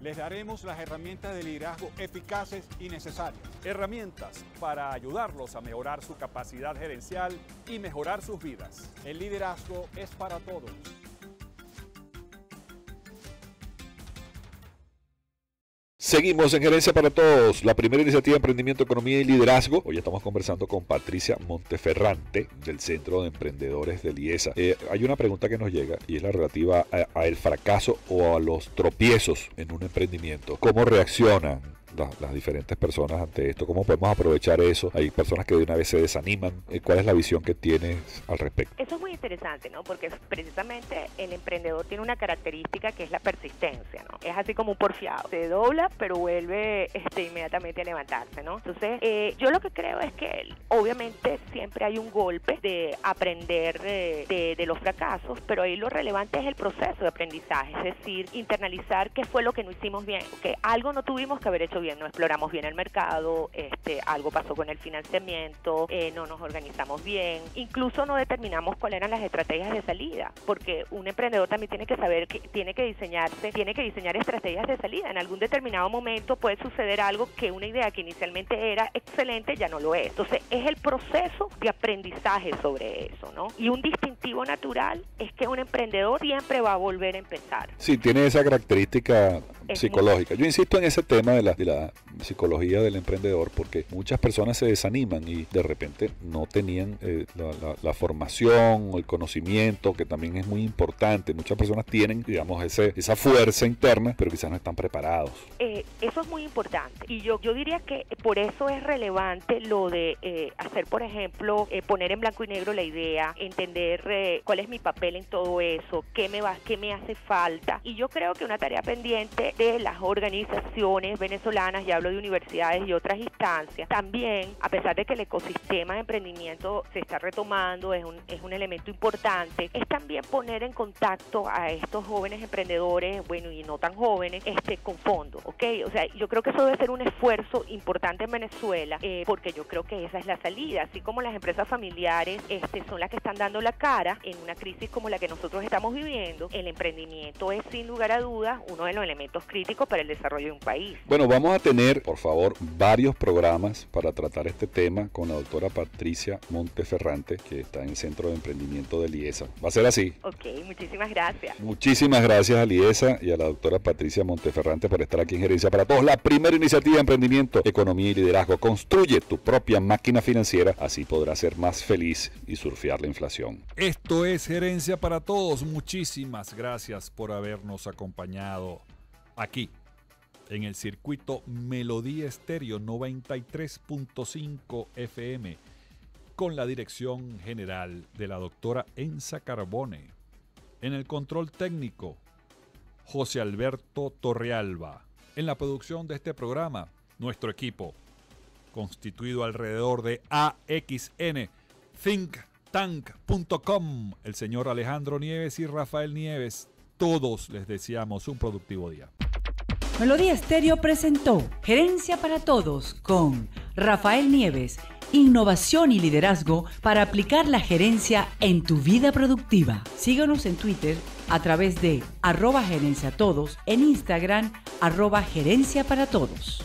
les daremos las herramientas de liderazgo eficaces y necesarias. Herramientas para ayudarlos a mejorar su capacidad gerencial y mejorar sus vidas. El liderazgo es para todos. Seguimos en Gerencia para Todos, la primera iniciativa de emprendimiento, economía y liderazgo. Hoy estamos conversando con Patricia Monteferrante del Centro de Emprendedores de IESA. Eh, hay una pregunta que nos llega y es la relativa a, a el fracaso o a los tropiezos en un emprendimiento. ¿Cómo reaccionan las, diferentes personas ante esto? ¿Cómo podemos aprovechar eso? Hay personas que de una vez se desaniman. Eh, ¿Cuál es la visión que tienes al respecto? Eso es muy interesante, ¿no? Porque precisamente el emprendedor tiene una característica que es la persistencia, ¿no? Es así como un porfiado. Se dobla, pero vuelve este, inmediatamente a levantarse, ¿no? Entonces, eh, yo lo que creo es que obviamente siempre hay un golpe de aprender de, de los fracasos, pero ahí lo relevante es el proceso de aprendizaje, es decir, internalizar qué fue lo que no hicimos bien, que algo no tuvimos que haber hecho bien, no exploramos bien el mercado, este, algo pasó con el financiamiento, eh, no nos organizamos bien, incluso no determinamos cuáles eran las estrategias de salida, porque un emprendedor también tiene que saber que tiene que diseñarse, tiene que diseñar estrategias de salida. En algún determinado momento puede suceder algo que una idea que inicialmente era excelente ya no lo es. Entonces es el proceso de aprendizaje sobre eso, ¿no? Y un distintivo natural es que un emprendedor siempre va a volver a empezar. Sí, tiene esa característica psicológica. Yo insisto en ese tema de la, de la psicología del emprendedor porque muchas personas se desaniman y de repente no tenían eh, la, formación o el conocimiento que también es muy importante. Muchas personas tienen, digamos, ese, esa fuerza interna, pero quizás no están preparados. Eh, eso es muy importante y yo, yo diría que por eso es relevante lo de eh, hacer, por ejemplo, poner en blanco y negro la idea, entender cuál es mi papel en todo eso, qué me va, qué me hace falta. Y yo creo que una tarea pendiente de las organizaciones venezolanas, y hablo de universidades y otras instancias, también, a pesar de que el ecosistema de emprendimiento se está retomando, es un, es un elemento importante, es también poner en contacto a estos jóvenes emprendedores, bueno, y no tan jóvenes, este, con fondos, ¿ok? O sea, yo creo que eso debe ser un esfuerzo importante en Venezuela, eh, porque yo creo que esa es la salida, así como las empresas familiares este, son las que están dando la cara en una crisis como la que nosotros estamos viviendo, el emprendimiento es sin lugar a dudas uno de los elementos crítico para el desarrollo de un país. Bueno, vamos a tener, por favor, varios programas para tratar este tema con la doctora Patricia Monteferrante, que está en el Centro de Emprendimiento de Liesa. ¿Va a ser así? Ok, muchísimas gracias. Muchísimas gracias a Liesa y a la doctora Patricia Monteferrante por estar aquí en Gerencia para Todos. La primera iniciativa de emprendimiento, economía y liderazgo. Construye tu propia máquina financiera, así podrás ser más feliz y surfear la inflación. Esto es Gerencia para Todos. Muchísimas gracias por habernos acompañado aquí en el circuito Melodía Estéreo 93.5 FM con la dirección general de la doctora Enza Carbone. En el control técnico, José Alberto Torrealba. En la producción de este programa, nuestro equipo, constituido alrededor de AXN, thinktank.com, el señor Alejandro Nieves y Rafael Nieves. Todos les deseamos un productivo día. Melodía Estéreo presentó Gerencia para Todos con Rafael Nieves, innovación y liderazgo para aplicar la gerencia en tu vida productiva. Síguenos en Twitter a través de arroba gerencia todos, en Instagram arroba gerencia para todos.